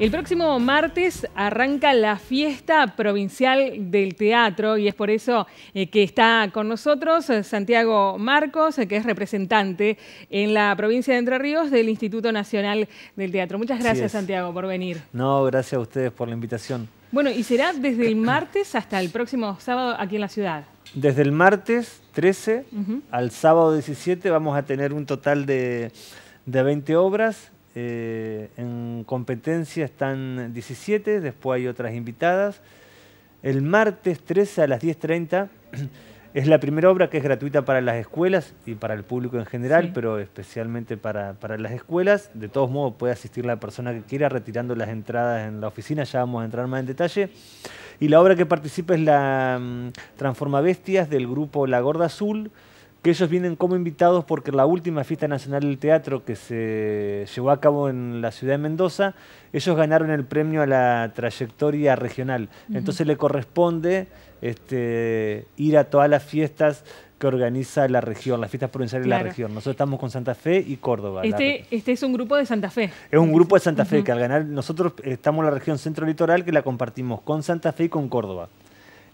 El próximo martes arranca la fiesta provincial del teatro y es por eso eh, que está con nosotros eh, Santiago Marcos, eh, que es representante en la provincia de Entre Ríos del Instituto Nacional del Teatro. Muchas gracias Santiago por venir. No, gracias a ustedes por la invitación. Bueno, y será desde el martes hasta el próximo sábado aquí en la ciudad. Desde el martes 13 al sábado 17 vamos a tener un total de, de 20 obras eh, en competencia están 17, después hay otras invitadas. El martes 13 a las 10.30 es la primera obra que es gratuita para las escuelas y para el público en general, pero especialmente para, las escuelas. De todos modos puede asistir la persona que quiera retirando las entradas en la oficina, ya vamos a entrar más en detalle. Y la obra que participa es la mm, Transforma Bestias del grupo La Gorda Azul, que ellos vienen como invitados porque la última fiesta nacional del teatro que se llevó a cabo en la ciudad de Mendoza, ellos ganaron el premio a la trayectoria regional. Entonces le corresponde este, ir a todas las fiestas que organiza la región, las fiestas provinciales de la región. Nosotros estamos con Santa Fe y Córdoba. Este, este es un grupo de Santa Fe. Es un grupo de Santa Fe, que al ganar, nosotros estamos en la región centro litoral que la compartimos con Santa Fe y con Córdoba.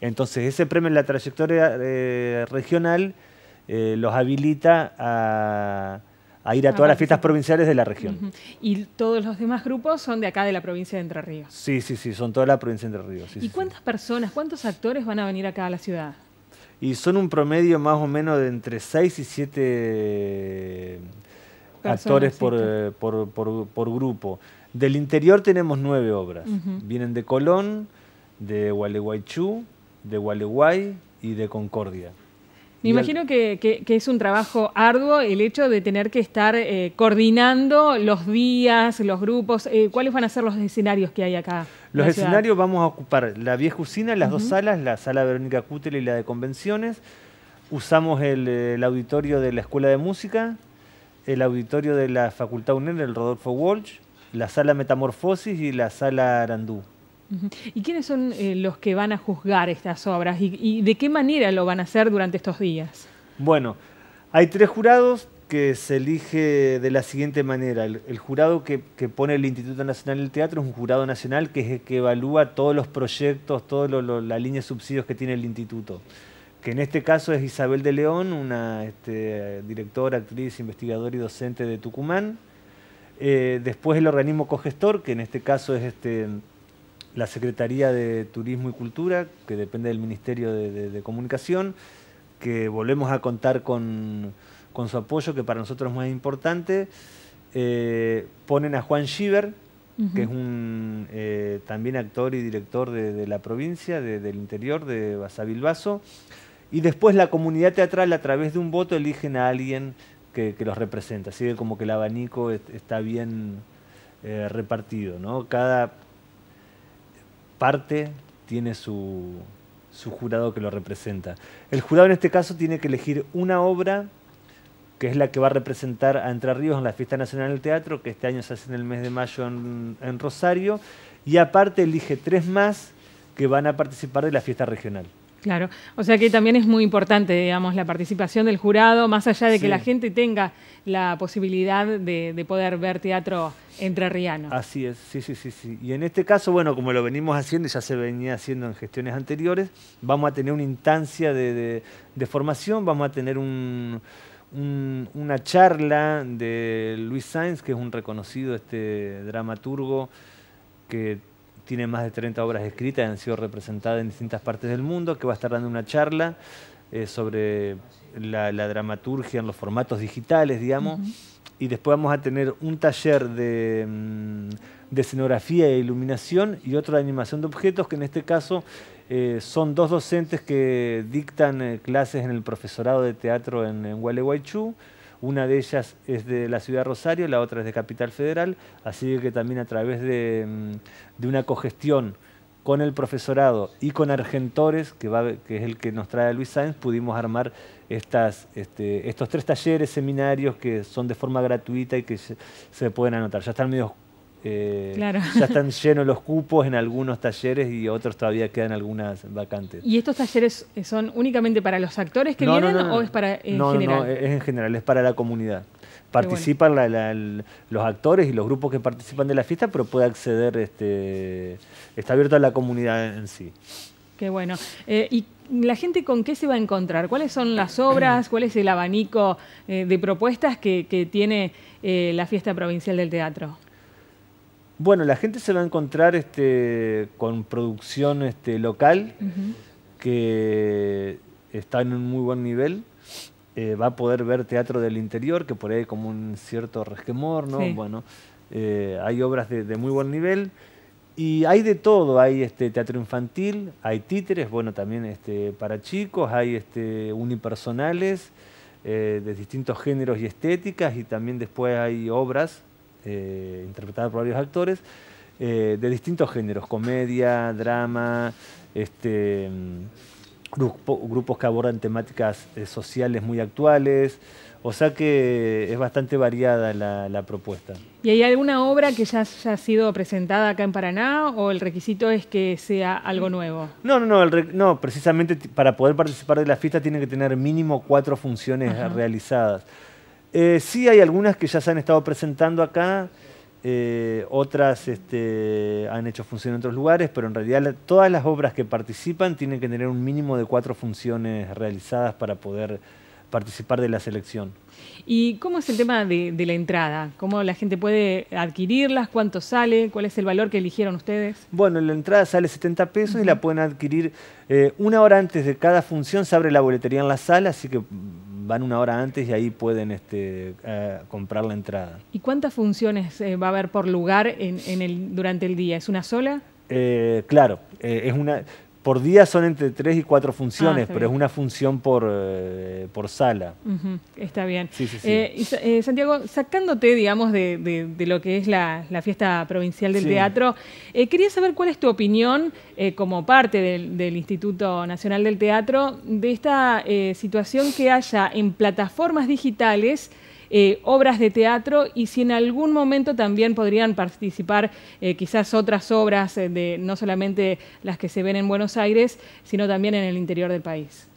Entonces ese premio en la trayectoria eh, regional eh, los habilita a, ir a, todas las fiestas provinciales de la región. ¿Y todos los demás grupos son de acá, de la provincia de Entre Ríos? Sí, sí, sí, son toda la provincia de Entre Ríos. ¿Y cuántas personas, cuántos actores van a venir acá a la ciudad? Y son un promedio más o menos de entre 6 y 7 actores eh, por, por, grupo. Del interior tenemos nueve obras. Vienen de Colón, de Gualeguaychú, de Gualeguay y de Concordia. Me imagino que, es un trabajo arduo el hecho de tener que estar eh, coordinando los días, los grupos. Eh, ¿Cuáles van a ser los escenarios que hay acá? Los escenarios vamos a ocupar la vieja usina, las dos salas, la sala Verónica Cútel y la de convenciones. Usamos el, auditorio de la Escuela de Música, el auditorio de la Facultad UNED, el Rodolfo Walsh, la sala Metamorfosis y la sala Arandú. ¿Y quiénes son eh, los que van a juzgar estas obras ¿Y, de qué manera lo van a hacer durante estos días? Bueno, hay tres jurados que se elige de la siguiente manera. El, jurado que, pone el Instituto Nacional del Teatro es un jurado nacional que es el que evalúa todos los proyectos, toda la línea de subsidios que tiene el instituto. Que en este caso es Isabel de León, una este, directora, actriz, investigadora y docente de Tucumán. Eh, después el organismo cogestor, que en este caso es este, la Secretaría de Turismo y Cultura, que depende del Ministerio de, Comunicación, que volvemos a contar con, su apoyo, que para nosotros es muy importante. Eh, ponen a Juan Schieber, que es un eh, también actor y director de, la provincia, del interior, de Basavilbaso. Y después la comunidad teatral, a través de un voto, eligen a alguien que, los representa. Así que como que el abanico está bien eh, repartido. ¿no? Cada, parte tiene su, jurado que lo representa. El jurado en este caso tiene que elegir una obra que es la que va a representar a Entre Ríos en la Fiesta Nacional del Teatro, que este año se hace en el mes de mayo en, en Rosario, y aparte elige tres más que van a participar de la fiesta regional. Claro, o sea que también es muy importante, digamos, la participación del jurado, más allá de que la gente tenga la posibilidad de, poder ver teatro entrerriano. Así es, sí, sí, sí, sí. Y en este caso, bueno, como lo venimos haciendo y ya se venía haciendo en gestiones anteriores, vamos a tener una instancia de, formación, vamos a tener una charla de Luis Sainz, que es un reconocido este dramaturgo que tiene más de 30 obras escritas y han sido representadas en distintas partes del mundo, que va a estar dando una charla eh, sobre la, dramaturgia en los formatos digitales, digamos. Y después vamos a tener un taller de, mm, escenografía e iluminación y otro de animación de objetos, que en este caso eh, son dos docentes que dictan eh, clases en el profesorado de teatro en, en Gualeguaychú una de ellas es de la ciudad de Rosario, la otra es de Capital Federal, así que también a través de, mm, una cogestión con el profesorado y con Argentores, que, que es el que nos trae Luis Sáenz, pudimos armar estas, este, estos tres talleres, seminarios que son de forma gratuita y que se pueden anotar. Ya están medio eh, ya están llenos los cupos en algunos talleres y otros todavía quedan algunas vacantes. ¿Y estos talleres son únicamente para los actores que vienen o es para en general? No, es en general, es para la comunidad. participan los actores y los grupos que participan de la fiesta, pero puede acceder, este, está abierto a la comunidad en sí. Qué bueno. Eh, ¿Y la gente con qué se va a encontrar? ¿Cuáles son las obras? ¿Cuál es el abanico eh, de propuestas que, tiene eh, la fiesta provincial del teatro? Bueno, la gente se va a encontrar este, con producción este, local que está en un muy buen nivel. va a poder ver teatro del interior, que por ahí hay como un cierto resquemor, ¿no? Bueno, hay obras de, de muy buen nivel. Y hay de todo, hay este teatro infantil, hay títeres, bueno, también este, para chicos, hay este, unipersonales eh, de distintos géneros y estéticas, y también después hay obras eh, interpretadas por varios actores eh, de distintos géneros, comedia, drama, este, mm, grupos que abordan temáticas sociales muy actuales. O sea que es bastante variada la, propuesta. ¿Y hay alguna obra que ya haya sido presentada acá en Paraná o el requisito es que sea algo nuevo? No, no, no, no precisamente para poder participar de la fiesta tiene que tener mínimo cuatro funciones realizadas. Eh, sí hay algunas que ya se han estado presentando acá, eh, otras este, han hecho función en otros lugares, pero en realidad todas las obras que participan tienen que tener un mínimo de cuatro funciones realizadas para poder participar de la selección. ¿Y cómo es el tema de, la entrada? ¿Cómo la gente puede adquirirlas? ¿Cuánto sale? ¿Cuál es el valor que eligieron ustedes? Bueno, la entrada sale 70 pesos y la pueden adquirir eh, una hora antes de cada función. Se abre la boletería en la sala, así que van una hora antes y ahí pueden este, eh, comprar la entrada. ¿Y cuántas funciones eh, va a haber por lugar en, el, durante el día? ¿Es una sola? claro, es una por día son entre tres y cuatro funciones, ah, pero es una función por, eh, por sala. Está bien. Eh, eh, Santiago, sacándote, digamos, de, lo que es la, fiesta provincial del teatro, quería saber cuál es tu opinión como parte del, del, Instituto Nacional del Teatro de esta situación que haya en plataformas digitales eh, obras de teatro y si en algún momento también podrían participar eh, quizás otras obras, eh, de, no solamente las que se ven en Buenos Aires, sino también en el interior del país.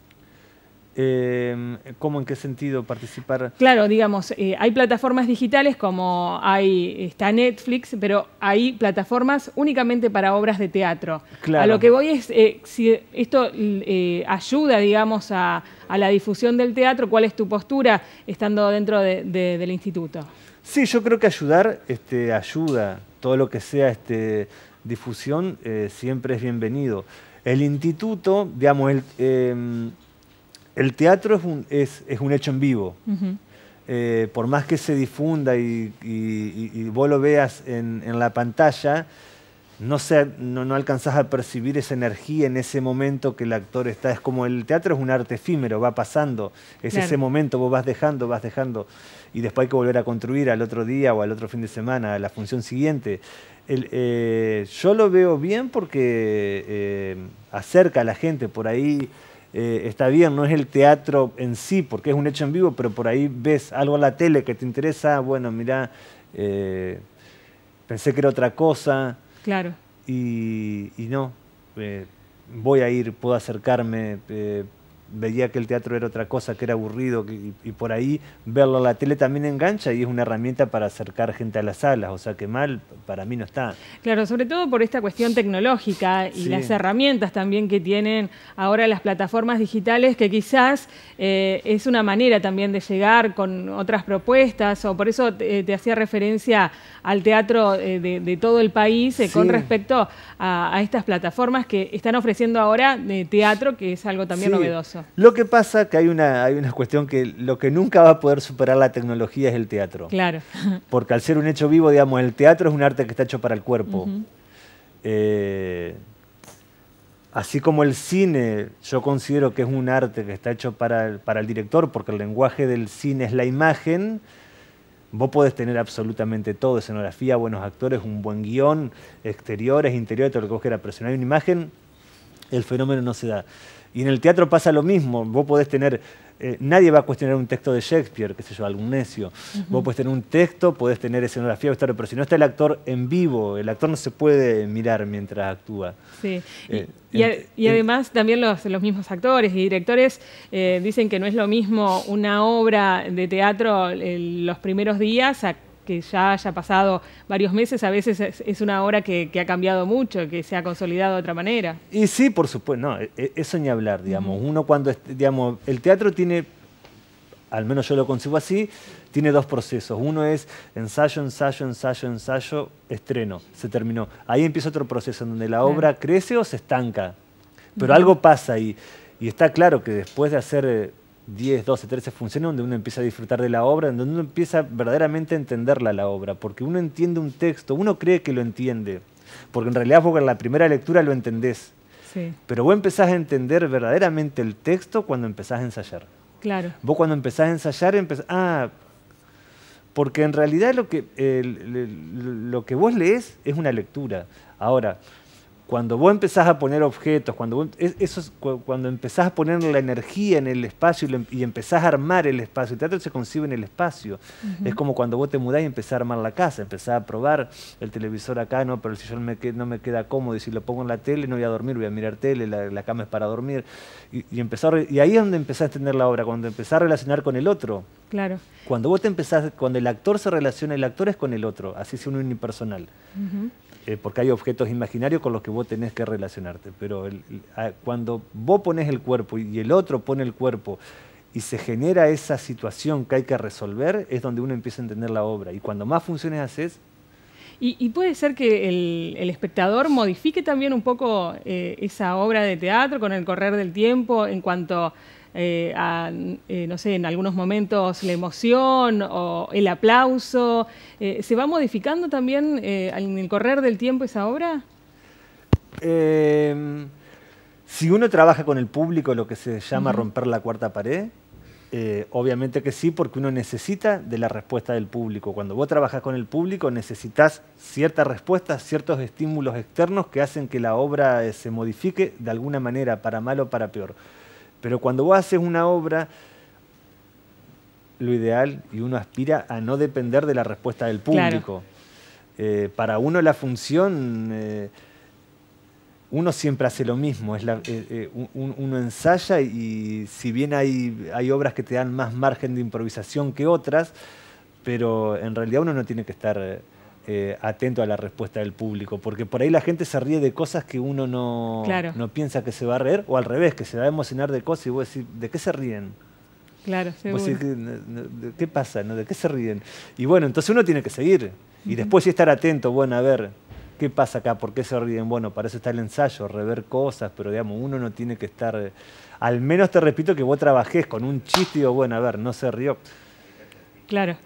Em, ¿Cómo en qué sentido participar? Claro, digamos, hay plataformas digitales como hay está Netflix, pero hay plataformas únicamente para obras de teatro. A lo que voy es si esto ayuda, digamos, a, a la difusión del teatro. ¿Cuál es tu postura estando dentro del instituto? Sí, yo creo que ayudar este, ayuda. Todo lo que sea este, difusión eh, siempre es bienvenido. El instituto, digamos, el, em, el teatro es un, es, un, hecho en vivo. Eh, por más que se difunda y, vos lo veas en, en la pantalla, no, no, no, alcanzás a percibir esa energía en ese momento que el actor está. Es como el teatro es un arte efímero, va pasando. Es ese momento, vos vas dejando, vas dejando. Y después hay que volver a construir al otro día o al otro fin de semana, a la función siguiente. Eh, yo lo veo bien porque eh, acerca a la gente, por ahí eh, está bien, no es el teatro en sí, porque es un hecho en vivo, pero por ahí ves algo en la tele que te interesa, bueno, mira, pensé que era otra cosa. Claro. Y, y no, eh, voy a ir, puedo acercarme, eh, veía que el teatro era otra cosa, que era aburrido, y, por ahí verlo en la tele también engancha y es una herramienta para acercar gente a las salas, o sea que mal para mí no está. Claro, sobre todo por esta cuestión tecnológica y las herramientas también que tienen ahora las plataformas digitales, que quizás eh, es una manera también de llegar con otras propuestas, o por eso te, hacía referencia al teatro eh, de, todo el país eh, con respecto a, estas plataformas que están ofreciendo ahora de teatro, que es algo también novedoso. Lo que pasa que hay una, hay una cuestión que lo que nunca va a poder superar la tecnología es el teatro. Claro. Porque al ser un hecho vivo, digamos, el teatro es un arte que está hecho para el cuerpo. Eh, así como el cine, yo considero que es un arte que está hecho para el, para el director, porque el lenguaje del cine es la imagen. Vos podés tener absolutamente todo, escenografía, buenos actores, un buen guion, exteriores, interiores, todo lo que vos quieras, pero si no hay una imagen, el fenómeno no se da. Y en el teatro pasa lo mismo, vos podés tener eh, nadie va a cuestionar un texto de Shakespeare, qué sé yo, algún necio. Vos podés tener un texto, podés tener escenografía, pero si no está el actor en vivo, el actor no se puede mirar mientras actúa. Sí. y, eh, además también los, mismos actores y directores eh, dicen que no es lo mismo una obra de teatro los primeros días a que ya haya pasado varios meses, a veces es, una obra que, ha cambiado mucho, que se ha consolidado de otra manera. Y sí, por supuesto, no, e, e, eso ni hablar, digamos. Uno cuando, digamos, el teatro tiene, al menos yo lo concibo así, tiene dos procesos. Uno es ensayo, ensayo, ensayo, ensayo, estreno, se terminó. Ahí empieza otro proceso en donde la obra crece o se estanca, pero algo pasa ahí. Y está claro que después de hacer eh, 10, 12, 13 funciones donde uno empieza a disfrutar de la obra, donde uno empieza verdaderamente a entenderla la obra, porque uno entiende un texto, uno cree que lo entiende, porque en realidad vos en la primera lectura lo entendés. Pero vos empezás a entender verdaderamente el texto cuando empezás a ensayar. Claro. Vos cuando empezás a ensayar, empezás, ah, porque en realidad lo que, lo que vos lees es una lectura. Ahora, cuando vos empezás a poner objetos, cuando eso cuando empezás a poner la energía en el espacio y, empezás a armar el espacio, el teatro se concibe en el espacio. Es como cuando vos te mudás y empezás a armar la casa, empezás a probar el televisor acá, no, pero el sillón me no me queda cómodo y si lo pongo en la tele no voy a dormir, voy a mirar tele, la, cama es para dormir. Y, y ahí es donde empezás a entender la obra, cuando empezás a relacionar con el otro. Claro. Cuando vos te empezás, cuando el actor se relaciona, el actor es con el otro, así es un unipersonal. Eh, porque hay objetos imaginarios con los que vos tenés que relacionarte. Pero cuando vos pones el cuerpo y el otro pone el cuerpo y se genera esa situación que hay que resolver, es donde uno empieza a entender la obra. Y cuando más funciones haces... Y, puede ser que el, espectador modifique también un poco eh, esa obra de teatro con el correr del tiempo en cuanto eh, a, eh, no sé, en algunos momentos la emoción o el aplauso. Eh, ¿Se va modificando también en el correr del tiempo esa obra? Em, si uno trabaja con el público, lo que se llama romper la cuarta pared, obviamente que sí, porque uno necesita de la respuesta del público. Cuando vos trabajas con el público necesitas ciertas respuestas, ciertos estímulos externos que hacen que la obra se modifique de alguna manera, para mal o para peor. Pero cuando vos haces una obra, lo ideal y uno aspira a no depender de la respuesta del público. Eh, para uno la función, eh, uno siempre hace lo mismo, es eh, uno ensaya y si bien hay, hay obras que te dan más margen de improvisación que otras, pero en realidad uno no tiene que estar eh, atento a la respuesta del público, porque por ahí la gente se ríe de cosas que uno no, no piensa que se va a reír, o al revés, que se va a emocionar de cosas y vos decís, ¿de qué se ríen? Claro, seguro. ¿Qué pasa? ¿De qué se ríen? Y bueno, entonces uno tiene que seguir. Y después sí estar atento, bueno, a ver, ¿qué pasa acá? ¿Por qué se ríen? Bueno, para eso está el ensayo, rever cosas, pero digamos, uno no tiene que estar... Al menos te repito que vos trabajés con un chiste y digo, bueno, a ver, no se rió. Claro.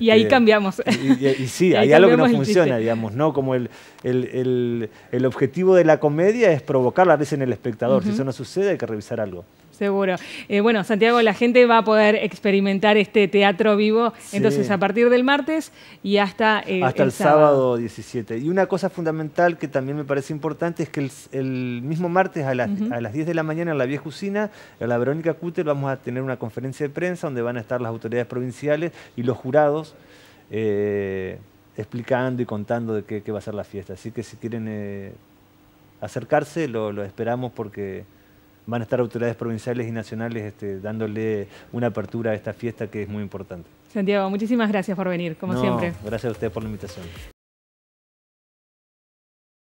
y ahí este, cambiamos. Y, sí, hay algo que no funciona, digamos, ¿no? Como el, el, objetivo de la comedia es provocar la risa en el espectador. Si eso no sucede, hay que revisar algo. Seguro. Eh, bueno, Santiago, la gente va a poder experimentar este teatro vivo entonces a partir del martes y hasta, hasta el, sábado. 17. Y una cosa fundamental que también me parece importante es que el, mismo martes a las, a las 10 de la mañana en la vieja usina, en la Verónica Cúter, vamos a tener una conferencia de prensa donde van a estar las autoridades provinciales y los jurados. Eh, explicando y contando de qué, va a ser la fiesta. Así que si quieren eh, acercarse, lo esperamos porque van a estar autoridades provinciales y nacionales este, dándole una apertura a esta fiesta que es muy importante. Santiago, muchísimas gracias por venir, como siempre. Gracias a usted por la invitación.